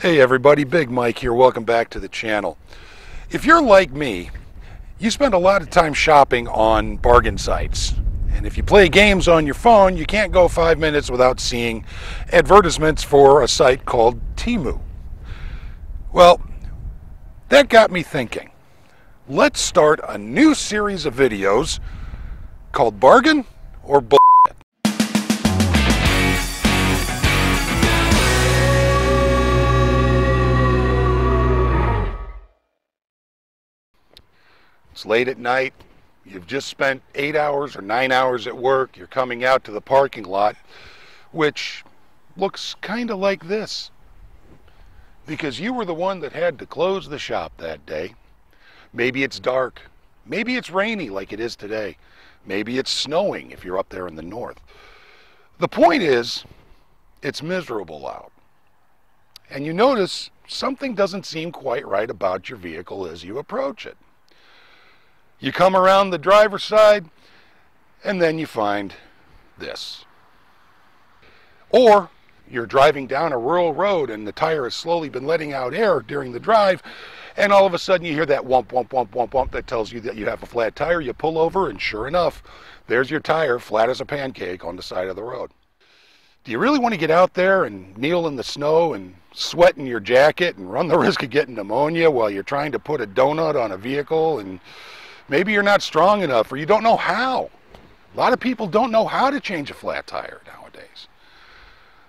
Hey everybody, Big Mike here. Welcome back to the channel. If you're like me, you spend a lot of time shopping on bargain sites. And if you play games on your phone, you can't go five minutes without seeing advertisements for a site called Temu. Well, that got me thinking. Let's start a new series of videos called Bargain or Bull. Late at night. You've just spent eight hours or nine hours at work. You're coming out to the parking lot, which looks kind of like this. Because you were the one that had to close the shop that day. Maybe it's dark. Maybe it's rainy like it is today. Maybe it's snowing if you're up there in the north. The point is, it's miserable out. And you notice something doesn't seem quite right about your vehicle as you approach it. You come around the driver's side, and then you find this. Or you're driving down a rural road and the tire has slowly been letting out air during the drive, and all of a sudden you hear that wump, wump, wump, wump, wump that tells you that you have a flat tire. You pull over, and sure enough, there's your tire flat as a pancake on the side of the road. Do you really want to get out there and kneel in the snow and sweat in your jacket and run the risk of getting pneumonia while you're trying to put a donut on a vehicle and Maybe you're not strong enough or you don't know how. A lot of people don't know how to change a flat tire nowadays.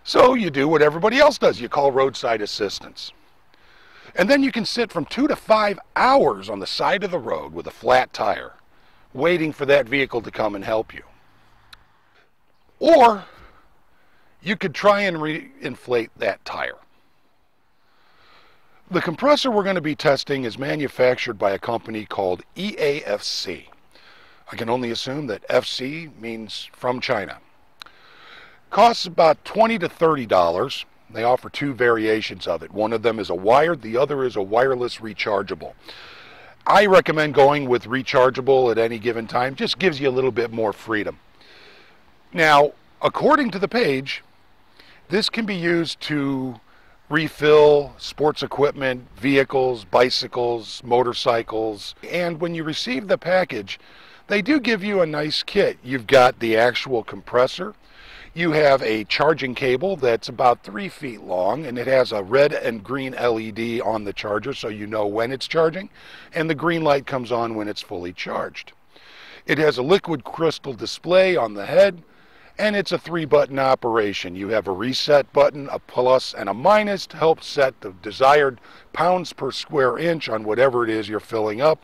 So you do what everybody else does. You call roadside assistance. And then you can sit from two to five hours on the side of the road with a flat tire, waiting for that vehicle to come and help you. Or you could try and re-inflate that tire. The compressor we're going to be testing is manufactured by a company called EAFC. I can only assume that FC means from China. Costs about 20 to $30. They offer two variations of it. One of them is a wired, the other is a wireless rechargeable. I recommend going with rechargeable at any given time. Just gives you a little bit more freedom. Now, according to the page, this can be used to refill sports equipment, vehicles, bicycles, motorcycles. And when you receive the package, they do give you a nice kit. You've got the actual compressor. You have a charging cable that's about three feet long and it has a red and green LED on the charger so you know when it's charging. And the green light comes on when it's fully charged. It has a liquid crystal display on the head and it's a three button operation. You have a reset button, a plus and a minus to help set the desired pounds per square inch on whatever it is you're filling up.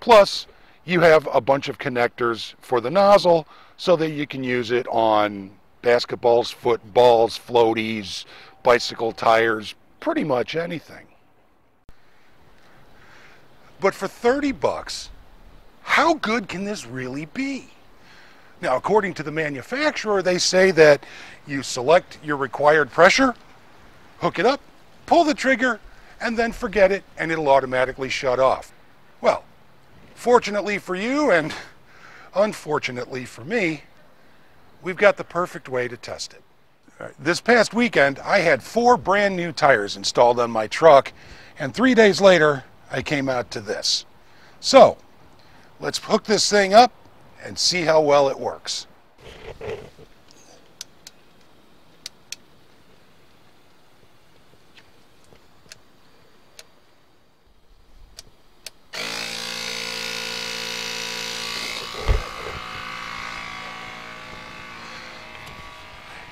Plus, you have a bunch of connectors for the nozzle so that you can use it on basketballs, footballs, floaties, bicycle tires, pretty much anything. But for 30 bucks, how good can this really be? Now, according to the manufacturer, they say that you select your required pressure, hook it up, pull the trigger, and then forget it, and it'll automatically shut off. Well, fortunately for you, and unfortunately for me, we've got the perfect way to test it. This past weekend, I had four brand new tires installed on my truck, and three days later, I came out to this. So, let's hook this thing up and see how well it works.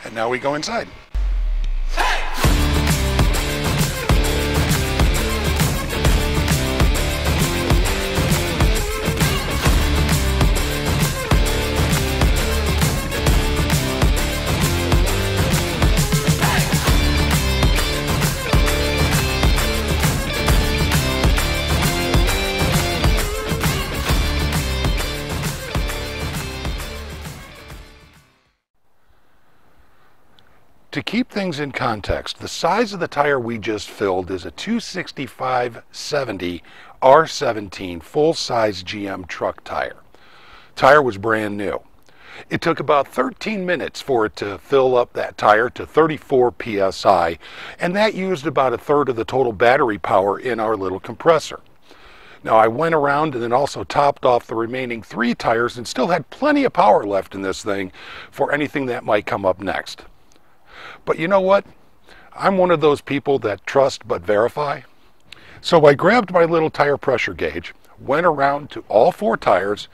And now we go inside. Keep things in context, the size of the tire we just filled is a 265-70 R17 full-size GM truck tire. Tire was brand new. It took about 13 minutes for it to fill up that tire to 34 psi, and that used about a third of the total battery power in our little compressor. Now I went around and then also topped off the remaining three tires and still had plenty of power left in this thing for anything that might come up next. But you know what? I'm one of those people that trust but verify. So I grabbed my little tire pressure gauge, went around to all four tires,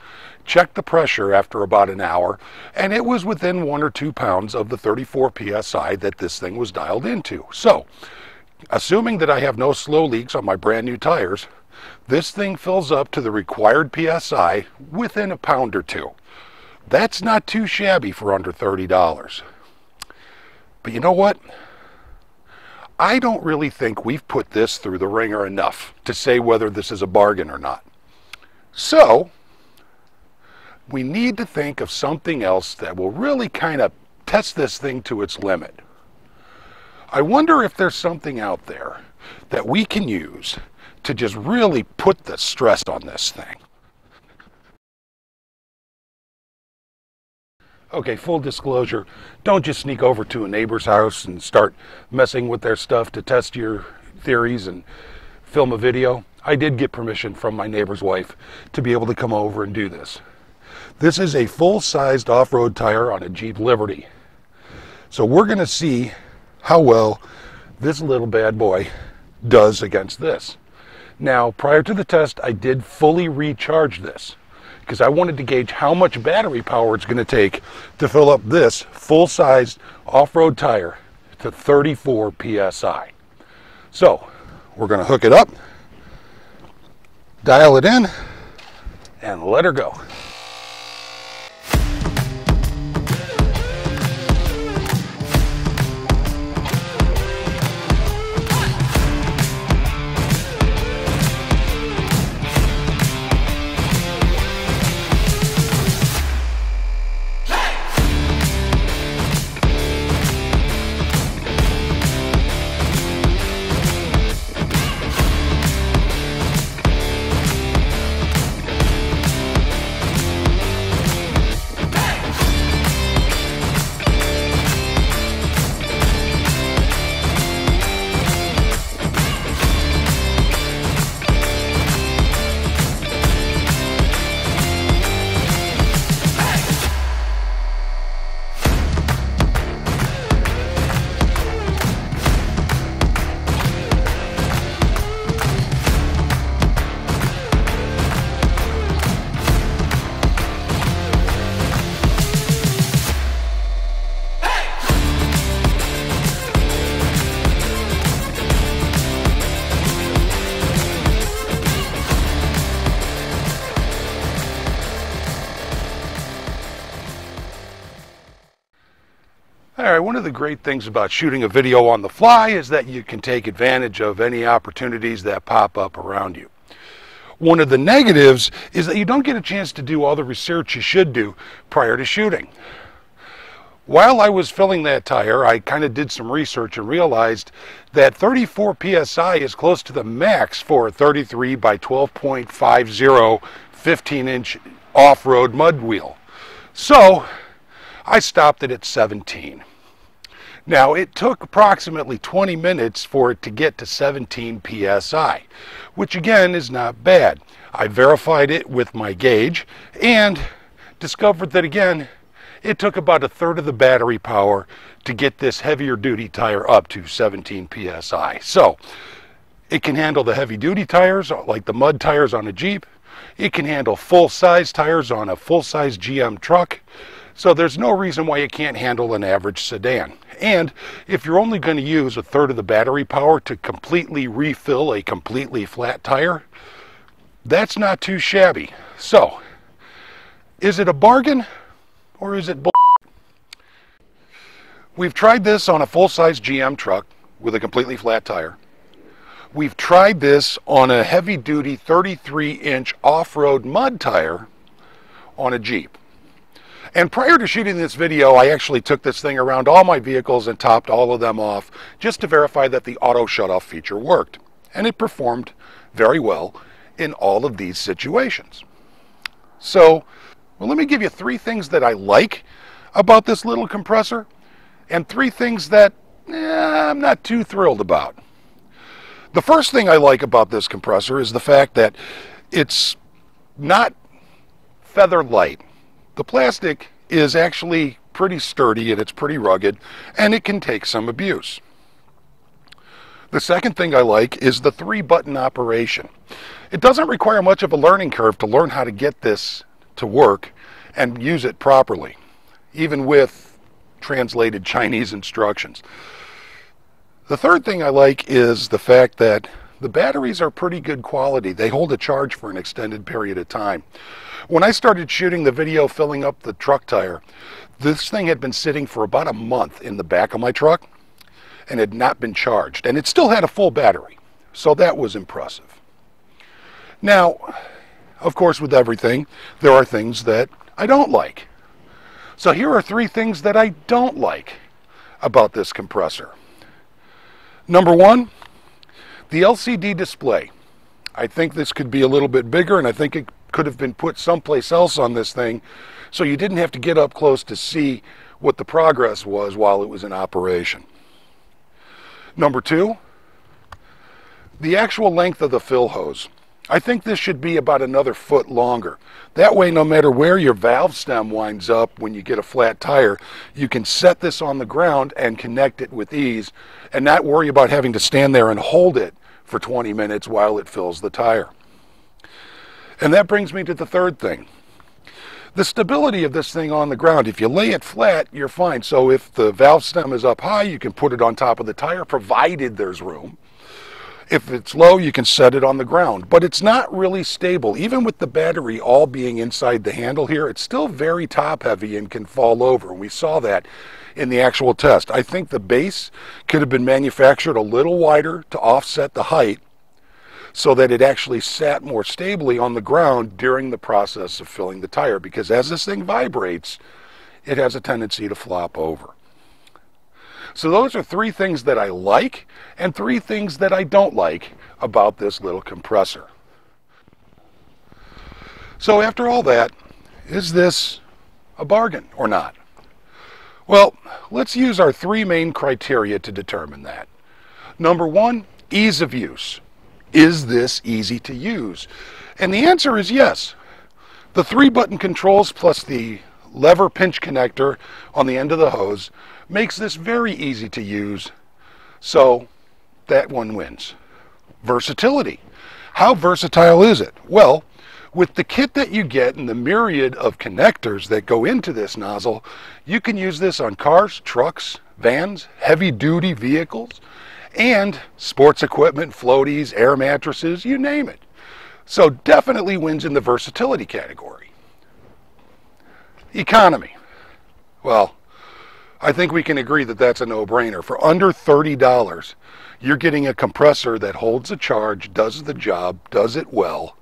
checked the pressure after about an hour, and it was within one or two pounds of the 34 psi that this thing was dialed into. So, assuming that I have no slow leaks on my brand new tires, this thing fills up to the required psi within a pound or two. That's not too shabby for under $30. But you know what? I don't really think we've put this through the wringer enough to say whether this is a bargain or not. So, we need to think of something else that will really kind of test this thing to its limit. I wonder if there's something out there that we can use to just really put the stress on this thing. Okay, full disclosure, don't just sneak over to a neighbor's house and start messing with their stuff to test your theories and film a video. I did get permission from my neighbor's wife to be able to come over and do this. This is a full-sized off-road tire on a Jeep Liberty. So we're going to see how well this little bad boy does against this. Now, prior to the test, I did fully recharge this because I wanted to gauge how much battery power it's going to take to fill up this full-sized off-road tire to 34 psi. So, we're going to hook it up, dial it in, and let her go. One of the great things about shooting a video on the fly is that you can take advantage of any opportunities that pop up around you. One of the negatives is that you don't get a chance to do all the research you should do prior to shooting. While I was filling that tire, I kind of did some research and realized that 34 psi is close to the max for a 33 by 12.50 15 inch off-road mud wheel. So I stopped it at 17. Now, it took approximately 20 minutes for it to get to 17 psi, which again is not bad. I verified it with my gauge and discovered that again, it took about a third of the battery power to get this heavier duty tire up to 17 psi. So, it can handle the heavy duty tires like the mud tires on a Jeep. It can handle full size tires on a full size GM truck. So there's no reason why you can't handle an average sedan. And if you're only going to use a third of the battery power to completely refill a completely flat tire, that's not too shabby. So, is it a bargain or is it bull? We've tried this on a full-size GM truck with a completely flat tire. We've tried this on a heavy-duty 33-inch off-road mud tire on a Jeep. And prior to shooting this video, I actually took this thing around all my vehicles and topped all of them off just to verify that the auto shutoff feature worked. And it performed very well in all of these situations. So Well, let me give you three things that I like about this little compressor and three things that eh, I'm not too thrilled about. The first thing I like about this compressor is the fact that it's not feather light. The plastic is actually pretty sturdy and it's pretty rugged and it can take some abuse. The second thing I like is the three button operation. It doesn't require much of a learning curve to learn how to get this to work and use it properly, even with translated Chinese instructions. The third thing I like is the fact that the batteries are pretty good quality. They hold a charge for an extended period of time. When I started shooting the video filling up the truck tire, this thing had been sitting for about a month in the back of my truck and had not been charged. And it still had a full battery. So that was impressive. Now, of course, with everything, there are things that I don't like. So here are three things that I don't like about this compressor. Number one, the LCD display. I think this could be a little bit bigger and I think it could have been put someplace else on this thing so you didn't have to get up close to see what the progress was while it was in operation. Number two, the actual length of the fill hose. I think this should be about another foot longer. That way, no matter where your valve stem winds up when you get a flat tire, you can set this on the ground and connect it with ease and not worry about having to stand there and hold it for 20 minutes while it fills the tire. And that brings me to the third thing. The stability of this thing on the ground, if you lay it flat, you're fine. So if the valve stem is up high, you can put it on top of the tire, provided there's room. If it's low, you can set it on the ground. But it's not really stable. Even with the battery all being inside the handle here, it's still very top heavy and can fall over. We saw that in the actual test. I think the base could have been manufactured a little wider to offset the height so that it actually sat more stably on the ground during the process of filling the tire because as this thing vibrates, it has a tendency to flop over. So those are three things that I like and three things that I don't like about this little compressor. So after all that, is this a bargain or not? Well, let's use our three main criteria to determine that. Number one, ease of use. Is this easy to use? And the answer is yes. The three button controls plus the lever pinch connector on the end of the hose makes this very easy to use. So that one wins. Versatility. How versatile is it? Well, with the kit that you get and the myriad of connectors that go into this nozzle, you can use this on cars, trucks, vans, heavy duty vehicles and sports equipment, floaties, air mattresses, you name it. So definitely wins in the versatility category. Economy. Well, I think we can agree that that's a no-brainer. For under $30, you're getting a compressor that holds a charge, does the job, does it well,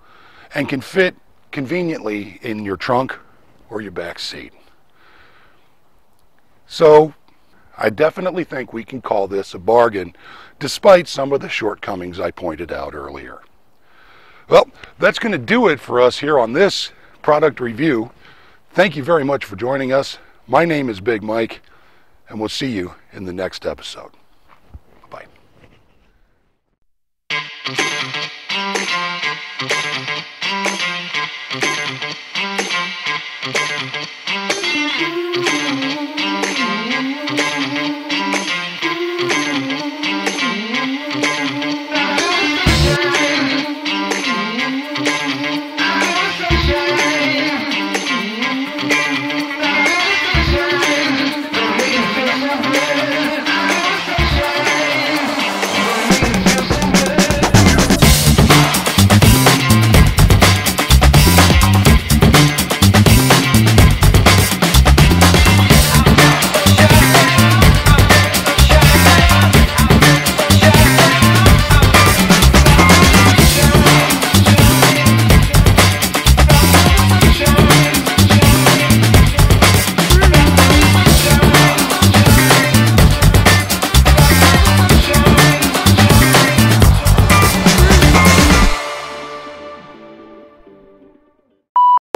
and can fit conveniently in your trunk or your back seat. So I definitely think we can call this a bargain, despite some of the shortcomings I pointed out earlier. Well, that's going to do it for us here on this product review. Thank you very much for joining us. My name is Big Mike, and we'll see you in the next episode. Bye.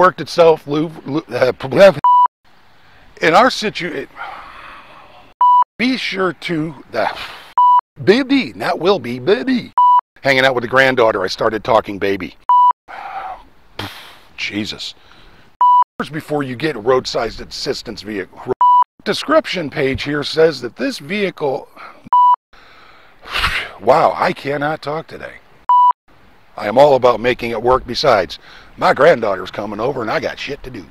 Worked itself. Uh, in our situation, be sure to the baby, not will be baby. Hanging out with the granddaughter, I started talking baby. Jesus. Before you get roadside assistance vehicle. Description page here says that this vehicle. Wow, I cannot talk today. I am all about making it work. Besides, my granddaughter's coming over and I got shit to do.